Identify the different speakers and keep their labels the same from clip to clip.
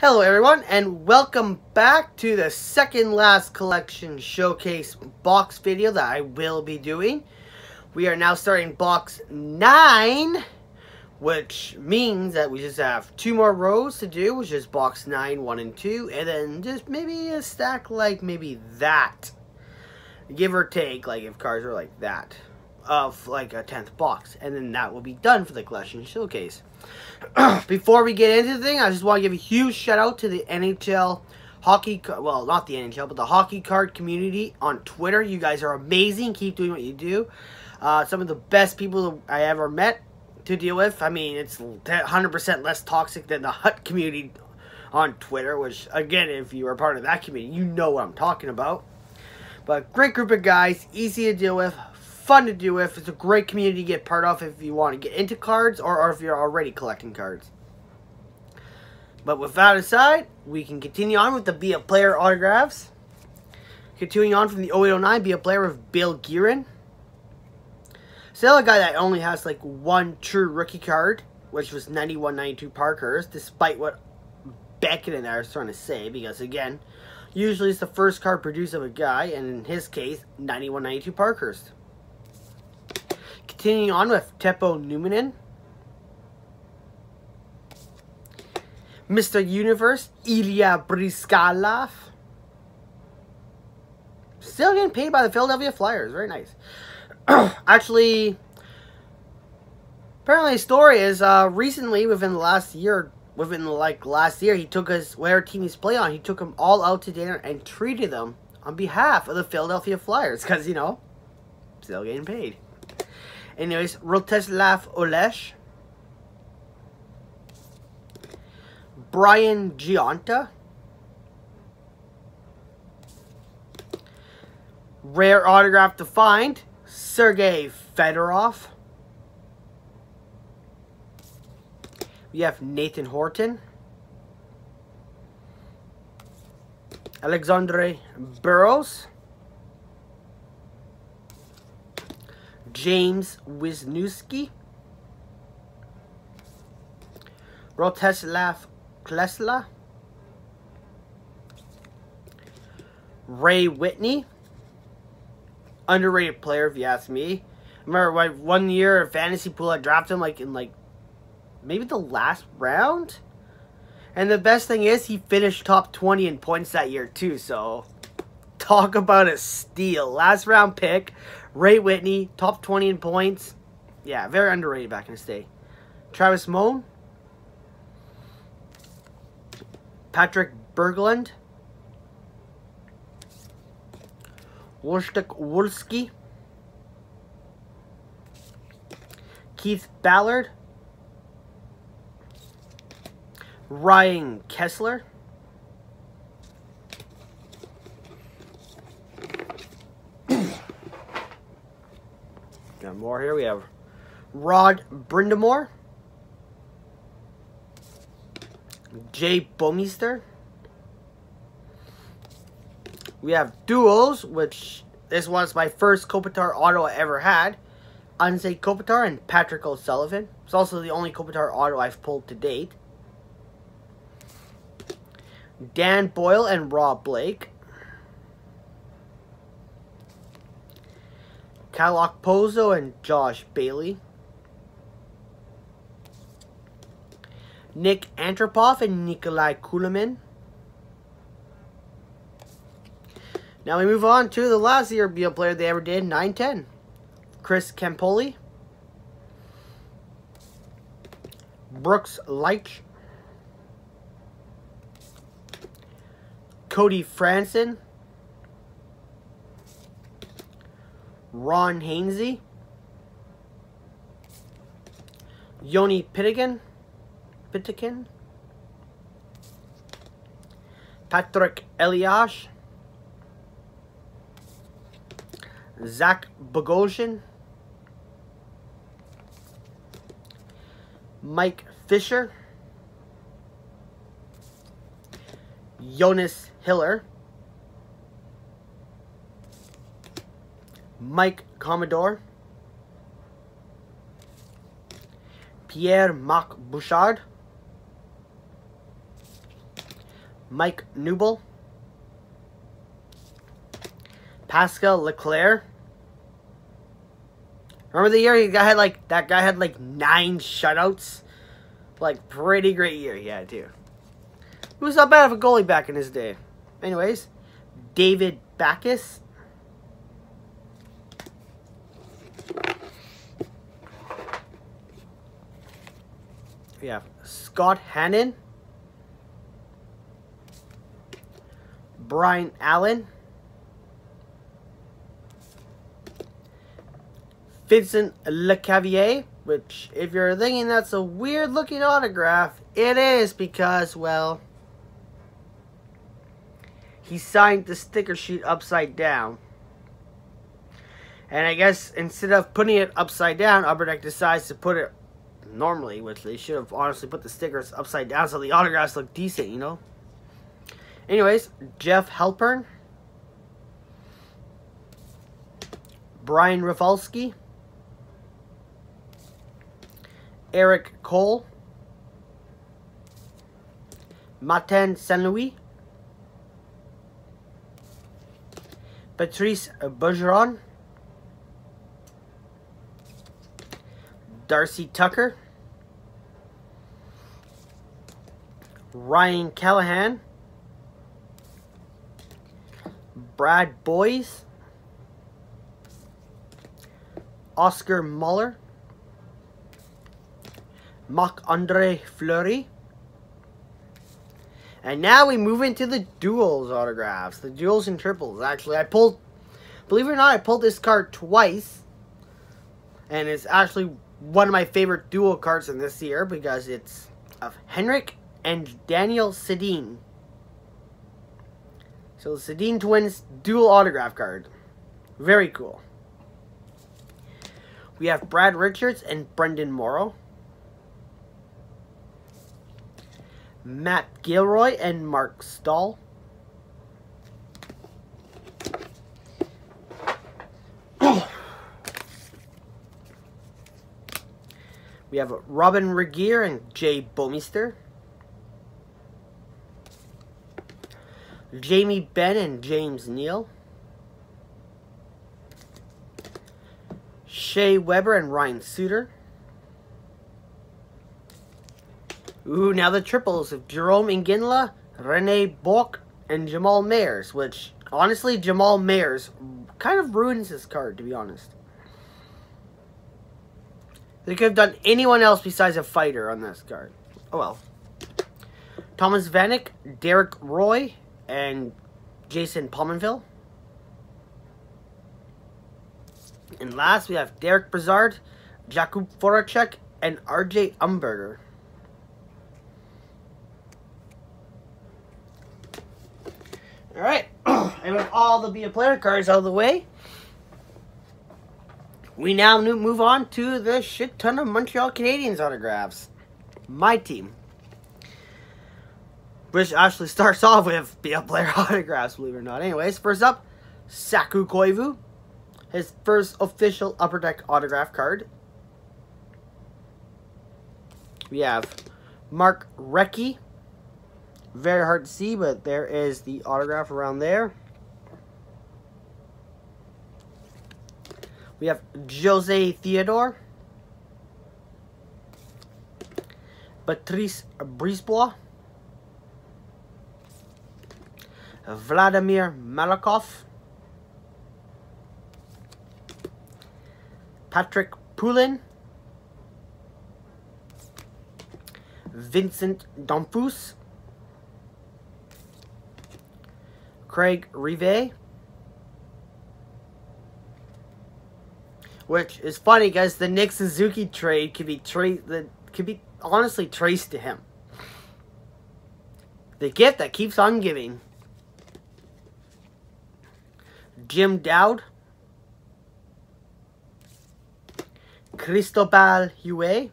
Speaker 1: Hello everyone and welcome back to the second last collection showcase box video that I will be doing. We are now starting box 9 which means that we just have two more rows to do which is box 9, 1 and 2 and then just maybe a stack like maybe that. Give or take like if cards are like that of like a 10th box and then that will be done for the collection showcase. Before we get into the thing, I just want to give a huge shout out to the NHL hockey, well, not the NHL, but the hockey card community on Twitter. You guys are amazing. Keep doing what you do. Uh, some of the best people I ever met to deal with. I mean, it's 100% less toxic than the Hut community on Twitter, which, again, if you are part of that community, you know what I'm talking about. But great group of guys, easy to deal with, fun to do with. It's a great community to get part of if you want to get into cards or, or if you're already collecting cards. But with that aside, we can continue on with the Be a Player autographs. Continuing on from the 0809, Be a Player with Bill Guerin. Still a guy that only has like one true rookie card, which was 91-92 Parkhurst, despite what Beckett and I are trying to say, because again, usually it's the first card produced of a guy, and in his case, 91-92 Parkhurst. Continuing on with Teppo Numminen. Mr. Universe, Ilya Bryzgalov. Still getting paid by the Philadelphia Flyers. Very nice. Actually, apparently the story is uh, recently, within the last year, within like last year, he took his, whatever team he's playing on, he took them all out to dinner and treated them on behalf of the Philadelphia Flyers. Because, you know, still getting paid. Anyways, Rostislav Olesz. Brian Gionta. Rare autograph to find. Sergei Fedorov. We have Nathan Horton. Alexandre Burrows. James Wisniewski, Rostislav Klesla, Ray Whitney, underrated player if you ask me. Remember like one year of fantasy pool I drafted him like in like maybe the last round. And the best thing is he finished top 20 in points that year too, so talk about a steal. Last round pick Ray Whitney, top 20 in points. Yeah, very underrated back in his day. Travis Moen. Patrik Berglund. Wojtek Wolski. Keith Ballard. Ryan Kesler. Got more here. We have Rod Brind'Amour. Jay Bouwmeester. We have duals, which this was my first Kopitar auto I ever had. Anze Kopitar and Patrick O'Sullivan. It's also the only Kopitar auto I've pulled to date. Dan Boyle and Rob Blake. Kyle Okposo and Josh Bailey. Nik Antropov and Nikolai Kulemin. Now we move on to the last year BL player they ever did, 9-10. Chris Campoli. Brooks Laich. Cody Franson. Ron Hainsey, Yoni Pittigan, Pittikin, Patrik Elias, Zach Bogosian, Mike Fisher, Jonas Hiller, Mike Commodore, Pierre Marc Bouchard, Mike Knuble, Pascal Leclaire. Remember the year he guy had like that guy had like nine shutouts? Like pretty great year he had too. He was not bad of a goalie back in his day. Anyways, David Backes. We have Scott Hannan. Bryan Allen. Vincent Lecavalier, which if you're thinking that's a weird looking autograph, it is because, well, he signed the sticker sheet upside down. And I guess instead of putting it upside down, Upper Deck decides to put it normally, which they should have honestly put the stickers upside down so the autographs look decent, you know? Anyways, Jeff Halpern. Brian Rafalski. Erik Cole. Martin Saint Louis. Patrice Bergeron. Darcy Tucker. Ryan Callahan. Brad Boyes, Oscar Muller. Marc-Andre Fleury. And now we move into the duals autographs. The duals and triples. Actually, I pulled, believe it or not, I pulled this card twice. And it's actually one of my favorite dual cards in this year because it's of Henrik and Daniel Sedin. So the Sedin twins dual autograph card. Very cool. We have Brad Richards and Brenden Morrow. Matt Gilroy and Marc Staal. We have Robyn Regehr and Jay Bouwmeester. Jamie Benn and James Neal. Shea Weber and Ryan Suter. Ooh, now the triples of Jarome Iginla, Rene Bourque, and Jamal Mayers, which, honestly, Jamal Mayers kind of ruins his card, to be honest. They could have done anyone else besides a fighter on this card. Oh well. Thomas Vanek, Derek Roy, and Jason Pominville. And last, we have Derick Brassard, Jakub Voracek, and RJ Umberger. Alright, and with all the Be a Player cards out of the way, we now move on to the shit ton of Montreal Canadiens autographs. My team. Which actually starts off with a Player autographs, believe it or not. Anyways, first up, Saku Koivu. His first official Upper Deck autograph card. We have Mark Recchi very hard to see, but there is the autograph around there. We have Jose Theodore. Patrice Brisebois. Vladimir Malakhov. Patrick Poulin. Vincent Damphousse. Craig Rivet. Which is funny because the Nick Suzuki trade could be traced could be honestly traced to him. The gift that keeps on giving. Jim Dowd. Cristobal Huet.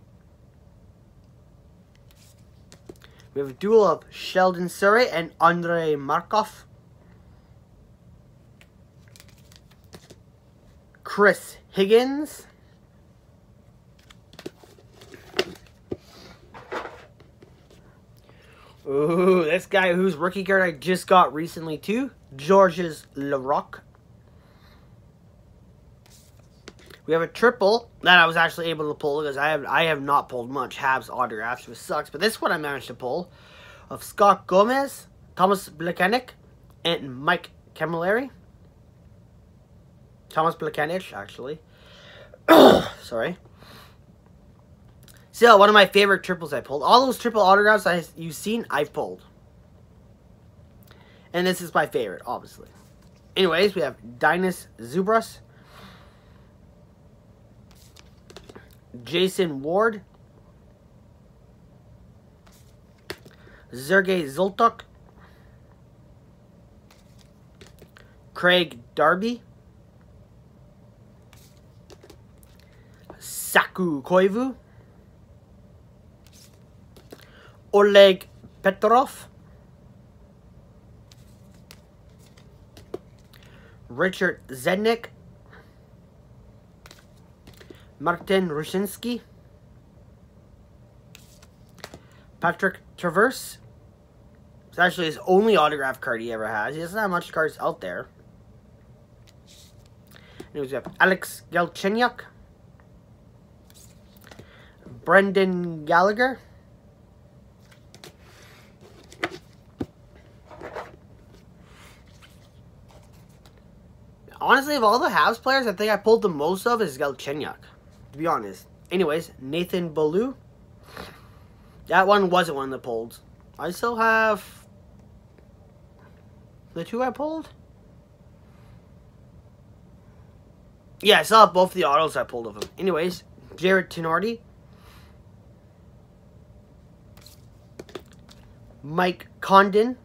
Speaker 1: We have a dual of Sheldon Souray and Andre Markov. Chris Higgins. Ooh, this guy whose rookie card I just got recently too. Georges Laraque. We have a triple that I was actually able to pull because I have I have not pulled much Habs autographs, which sucks. But this one I managed to pull of Scott Gomez, Thomas Plekanec, and Mike Cammalleri. Thomas Plekanec, actually. Sorry. Still, one of my favorite triples I pulled. All those triple autographs I you've seen, I've pulled. And this is my favorite, obviously. Anyways, we have Dainius Zubrus. Jason Ward. Sergei Zholtok. Craig Darby. Saku Koivu. Oleg Petrov. Richard Zednik. Martin Rucinsky. Patrick Traverse. It's actually his only autograph card he ever has. He doesn't have much cards out there. And we have Alex Galchenyuk. Brendan Gallagher. Honestly, of all the Habs players, I think I pulled the most of is Galchenyuk. To be honest. Anyways, Nathan Beaulieu. That one wasn't one of the pulled. I still have the two I pulled. Yeah, I still have both the autos I pulled of them. Anyways, Jared Tinordi. Mike Condon.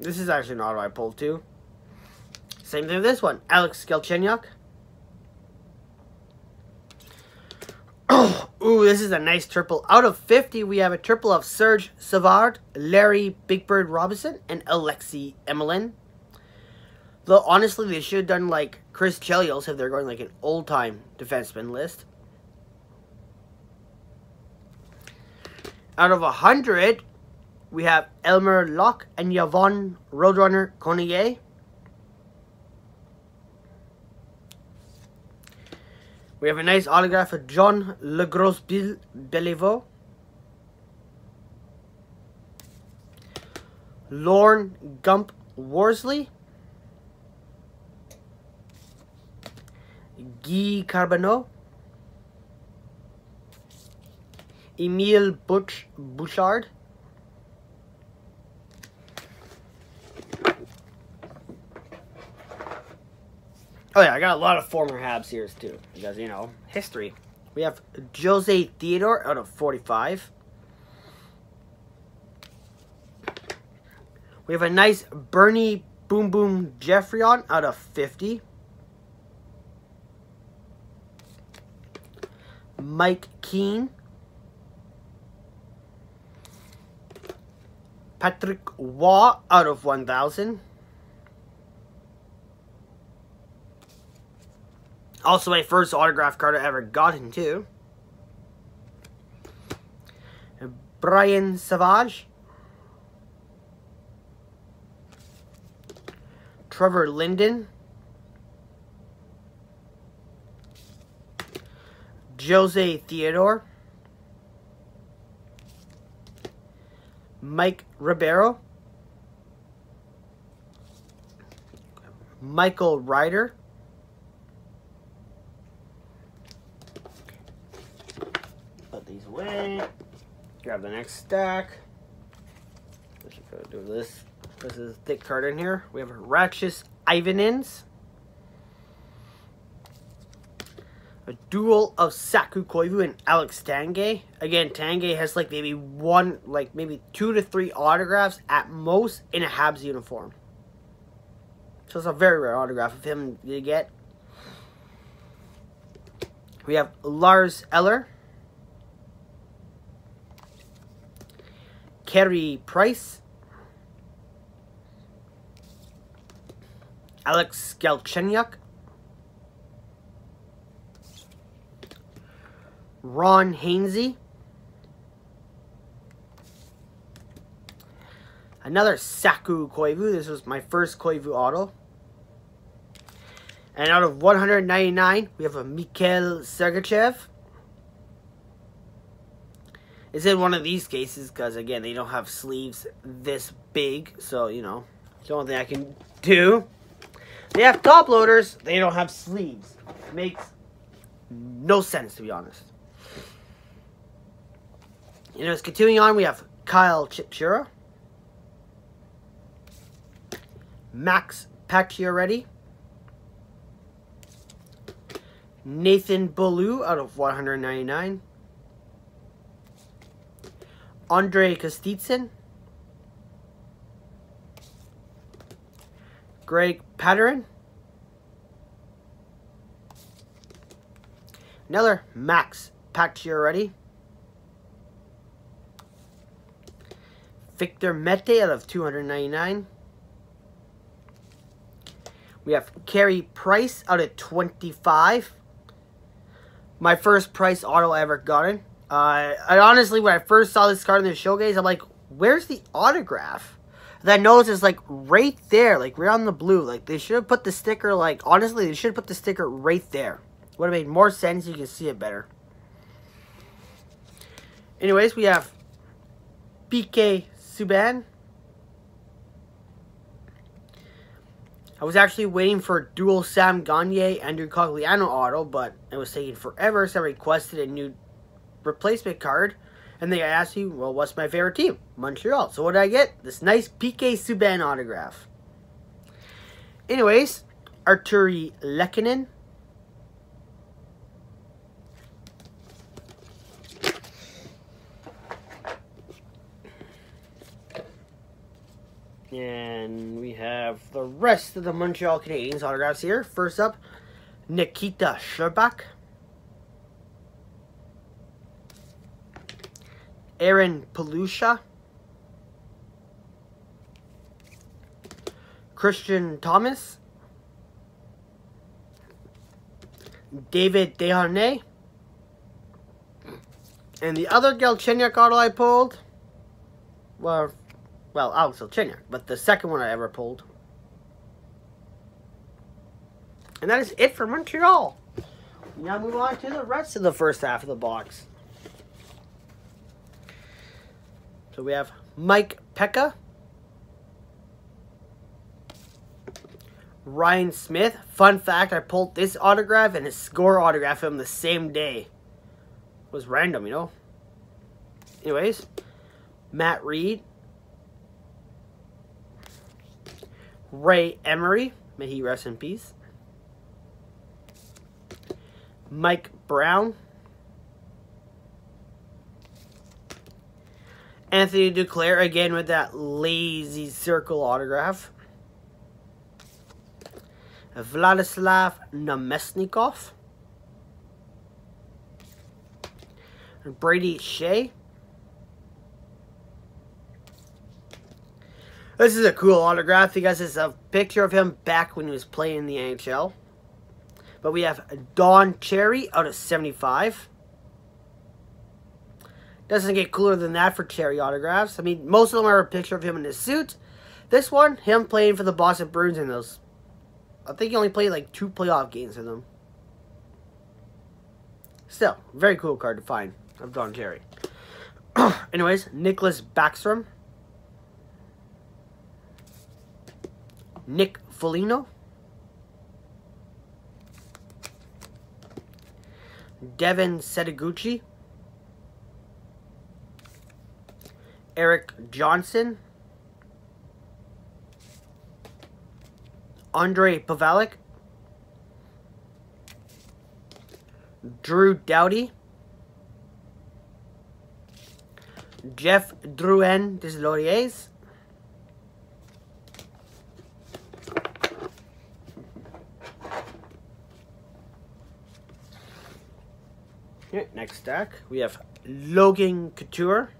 Speaker 1: This is actually an auto I pulled too. Same thing with this one. Alex Galchenyuk. Ooh, this is a nice triple. Out of 50, we have a triple of Serge Savard, Larry Big Bird Robinson, and Alexei Emelin. Though, honestly, they should have done like Chris Chelios if they're going like an old-time defenseman list. Out of 100, we have Elmer Lach and Yvan Roadrunner Cournoyer. We have a nice autograph of John Le Legros Beliveau. Lorne Gump Worsley. Guy Carbonneau. Emile Butch Bouchard. Oh yeah, I got a lot of former Habs here too, because you know history. We have Jose Theodore out of 45. We have a nice Bernie Boom Boom Geoffrion out of 50. Mike Keane. Patrick Roy out of 1,000. Also my first autograph card I ever gotten too. Brian Savage. Trevor Linden. Jose Theodore. Mike Ribeiro. Michael Ryder. Away. Grab the next stack. Let's go do this. This is a thick card in here. We have Raitis Ivanans. A dual of Saku Koivu and Alex Tanguay. Again, Tanguay has like maybe one, like maybe two to three autographs at most in a Habs uniform. So it's a very rare autograph of him to get. We have Lars Eller. Carey Price. Alex Galchenyuk. Ron Hainsey. Another Saku Koivu. This was my first Koivu auto. And out of 199, we have a Mikhail Sergachev. It's in one of these cases because, again, they don't have sleeves this big. So, you know, it's the only thing I can do. They have top loaders. They don't have sleeves. Makes no sense, to be honest. You know, it's continuing on, we have Kyle Chipchura. Max Pacioretty. Nathan Beaulieu out of 199. Andre Kostitsyn. Greg Pateryn. Another Max Pacioretty. Victor Mete out of 299. We have Carey Price out of 25. My first Price auto I ever gotten. Uh, I honestly, when I first saw this card in the showcase, I'm like, where's the autograph? That nose is like right there, like right on the blue. Like they should have put the sticker, like honestly, they should have put the sticker right there. Would have made more sense. You can see it better. Anyways, we have PK Subban. I was actually waiting for dual Sam Gagner, Andrew Cogliano auto, but it was taking forever, so I requested a new replacement card. And they asked me, well, what's my favorite team? Montreal. So what did I get? This nice PK Subban autograph. Anyways, Artturi Lehkonen. And we have the rest of the Montreal Canadiens autographs here. First up, Nikita Scherbak. Aaron Palushaj. Christian Thomas. David Desharnais. And the other Galchenyuk auto I pulled, well, well, Alex Galchenyuk, but the second one I ever pulled. And that is it for Montreal. Now move on to the rest of the first half of the box. So we have Mike Peca. Ryan Smyth. Fun fact, I pulled this autograph and his score autograph him the same day. It was random, you know. Anyways, Matt Reed. Ray Emery. May he rest in peace. Mike Brown. Anthony Duclair again with that lazy circle autograph. Vladislav Namestnikov. Brady Skjei. This is a cool autograph because it's a picture of him back when he was playing in the NHL. But we have Don Cherry out of 75. Doesn't get cooler than that for Cherry autographs. I mean, most of them are a picture of him in his suit. This one, him playing for the Boston Bruins in those. I think he only played like two playoff games in them. Still, very cool card to find of Don Cherry. Anyways, Nicklas Backstrom. Nick Foligno. Devin Setoguchi. Erik Johnson. Andre Pavelec. Drew Doughty. Jeff Drouin des Lauriers. Next stack, we have Logan Couture.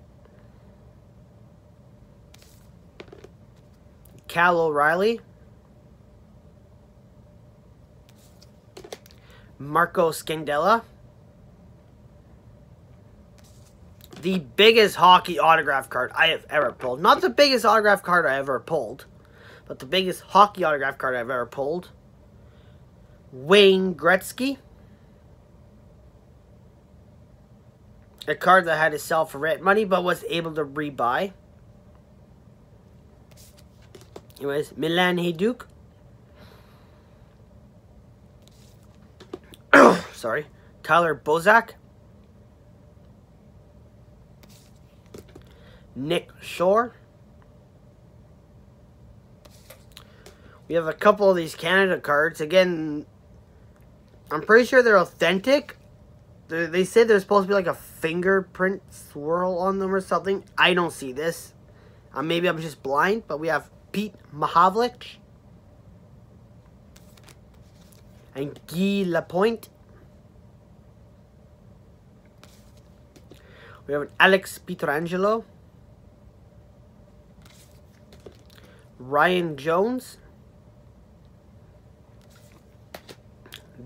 Speaker 1: Cal O'Reilly. Marco Scandella. the biggest hockey autograph card I have ever pulled. Not the biggest autograph card I ever pulled, but the biggest hockey autograph card I've ever pulled. Wayne Gretzky. A card that had to sell for rent money, but was able to rebuy. Anyways, Milan Hejduk. Sorry. Tyler Bozak. Nick Shore. We have a couple of these Canada cards. Again, I'm pretty sure they're authentic. They, they say there's supposed to be like a fingerprint swirl on them or something. I don't see this. Uh, maybe I'm just blind, but we have Pete Mahovlich and Guy Lapointe. We have an Alex Pietrangelo. Ryan Jones.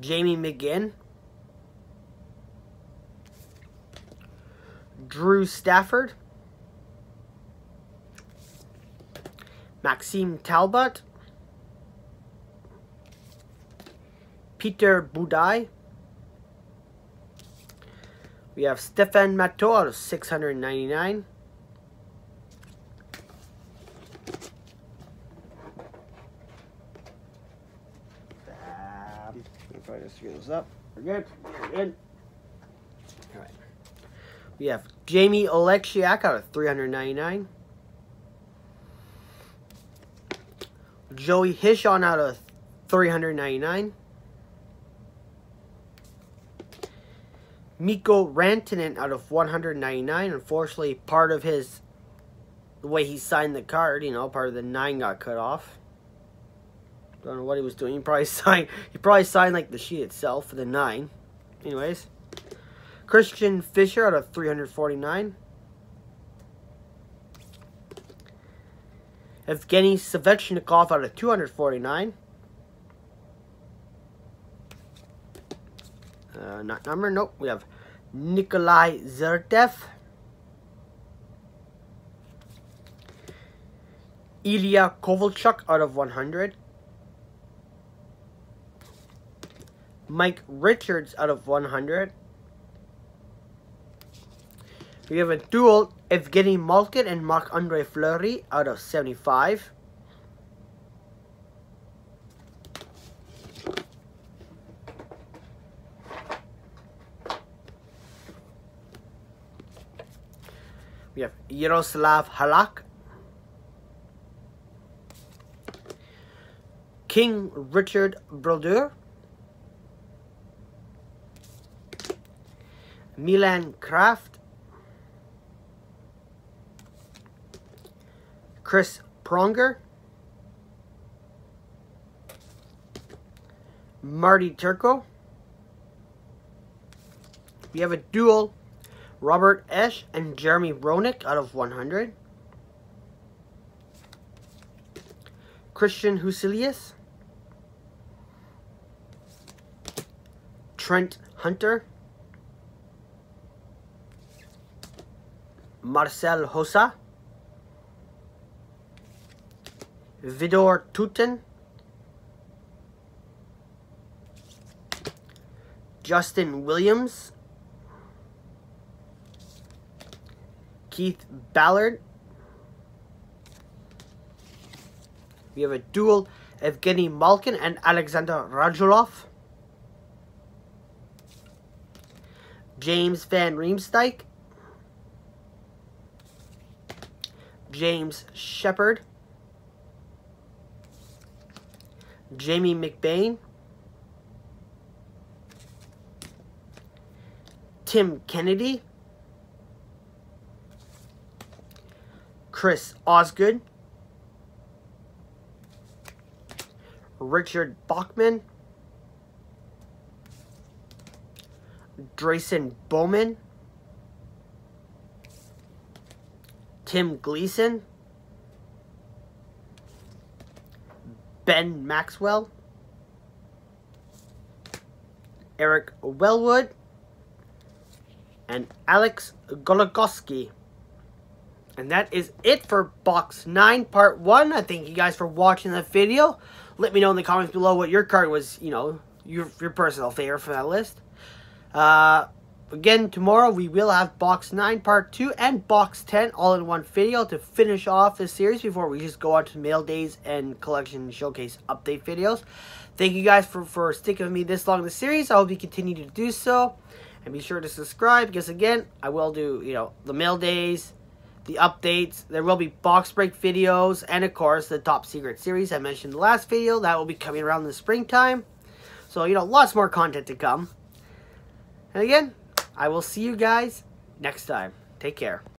Speaker 1: Jamie McGinn. Drew Stafford. Maxime Talbot. Peter Budaj. We have Stefan Matteau out of 699. Um, I just screw this up, we're good. We're good. All right. We have Jamie Oleksiak out of 399. Joey Hishon out of 399. Mikko Rantanen out of 199. Unfortunately, part of his, the way he signed the card, you know, part of the 9 got cut off. Don't know what he was doing. He probably signed, he probably signed like the sheet itself for the 9. Anyways. Christian Fischer out of 349. Evgeny Svechnikov out of 249. Uh, not number, nope. We have Nikolai Zherdev. Ilya Kovalchuk out of 100. Mike Richards out of 100. We have a dual Evgeny Malkin and Marc-Andre Fleury out of 75. We have Yaroslav Halak. King Richard Brodeur. Milan Kraft. Chris Pronger. Marty Turco. We have a dual Robert Esche and Jeremy Roenick out of 100. Kristian Huselius. Trent Hunter. Marcel Hossa. Fedor Tyutin. Justin Williams. Keith Ballard. We have a dual Evgeny Malkin and Alexander Radulov. James Van Riemsdyk. James Sheppard. Jamie McBain. Tim Kennedy. Chris Osgood. Richard Bachman. Drayson Bowman. Tim Gleason. Ben Maxwell. Eric Wellwood. and Alex Goligoski. And that is it for Box 9 Part 1. I thank you guys for watching the video. Let me know in the comments below what your card was, you know, your, your personal favorite from that list. Uh, again, tomorrow we will have Box 9 Part 2 and Box 10 all in one video to finish off this series before we just go on to mail days and collection showcase update videos. Thank you guys for, for sticking with me this long in the series. I hope you continue to do so. And be sure to subscribe because, again, I will do, you know, the mail days, the updates. There will be box break videos and, of course, the top secret series I mentioned in the last video. That will be coming around the springtime. So, you know, lots more content to come. And again, I will see you guys next time. Take care.